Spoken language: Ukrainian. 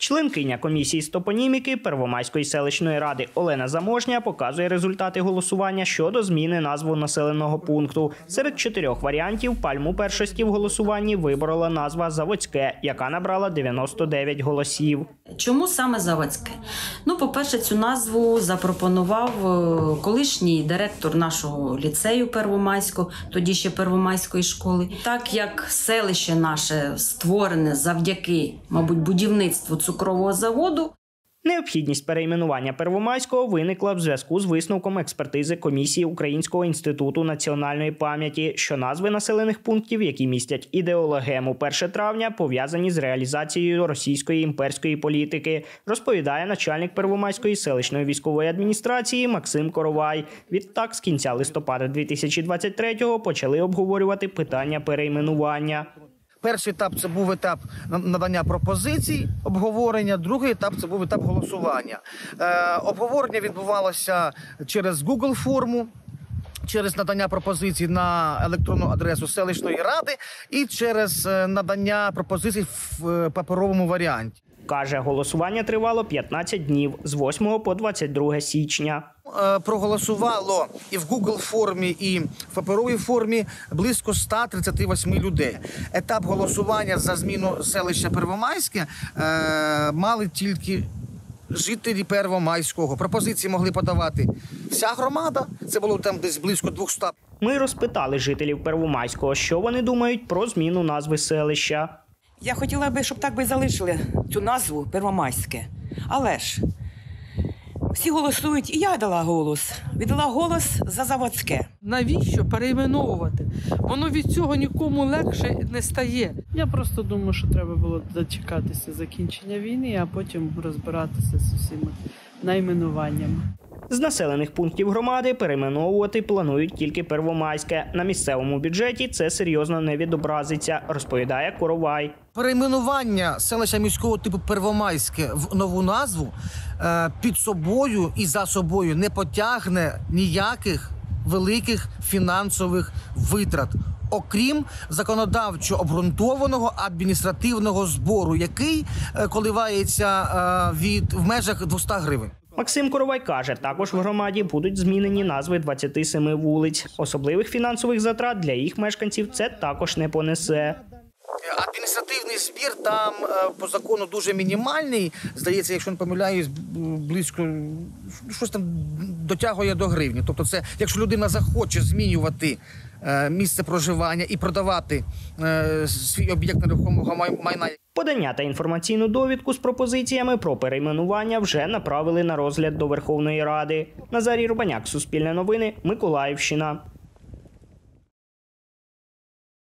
Членкиня комісії з топоніміки Первомайської селищної ради Олена Заможня показує результати голосування щодо зміни назву населеного пункту. Серед чотирьох варіантів пальму першості в голосуванні виборола назва Заводське, яка набрала 99 голосів. Чому саме Заводське? Ну, по-перше, цю назву запропонував е, колишній директор нашого ліцею Первомайського, тоді ще Первомайської школи. Так як селище наше створене завдяки, мабуть, будівництву цукрового заводу, Необхідність перейменування Первомайського виникла в зв'язку з висновком експертизи комісії Українського інституту національної пам'яті, що назви населених пунктів, які містять ідеологему 1 травня, пов'язані з реалізацією російської імперської політики, розповідає начальник Первомайської селищної військової адміністрації Максим Коровай. Відтак, з кінця листопада 2023-го почали обговорювати питання перейменування. Перший етап це був етап надання пропозицій, обговорення. Другий етап це був етап голосування. Е, обговорення відбувалося через Google форму. Через надання пропозицій на електронну адресу селищної ради і через е, надання пропозицій в е, паперовому варіанті. Каже, голосування тривало 15 днів з 8 по 22 січня. Е, Проголосувало і в Google формі, і в паперовій формі близько 138 людей. Етап голосування за зміну селища Первомайське е, мали тільки жителі Первомайського. Пропозиції могли подавати вся громада. Це було там десь близько 200 Ми розпитали жителів Первомайського, що вони думають про зміну назви селища. Я хотіла би, щоб так би залишили цю назву Первомайське. Але ж всі голосують, і я дала голос. Віддала голос за заводське. Навіщо перейменовувати? Воно від цього нікому легше не стає. Я просто думаю, що треба було дочекатися закінчення війни, а потім розбиратися з усіма найменуваннями. З населених пунктів громади перейменовувати планують тільки Первомайське. На місцевому бюджеті це серйозно не відобразиться, розповідає Коровай. Перейменування селища міського типу Первомайське в нову назву під собою і за собою не потягне ніяких великих фінансових витрат, окрім законодавчо обґрунтованого адміністративного збору, який е, коливається е, від в межах 200 гривень. Максим Коровай каже, також в громаді будуть змінені назви 27 вулиць. Особливих фінансових затрат для їх мешканців це також не понесе. Збір там е, по закону дуже мінімальний. Здається, якщо не помиляюсь, близько щось там дотягує до гривні. Тобто, це якщо людина захоче змінювати е, місце проживання і продавати е, свій об'єкт нерухомого май- майна. Подання та інформаційну довідку з пропозиціями про перейменування вже направили на розгляд до Верховної Ради. Назарій Рубаняк, Суспільне новини, Миколаївщина.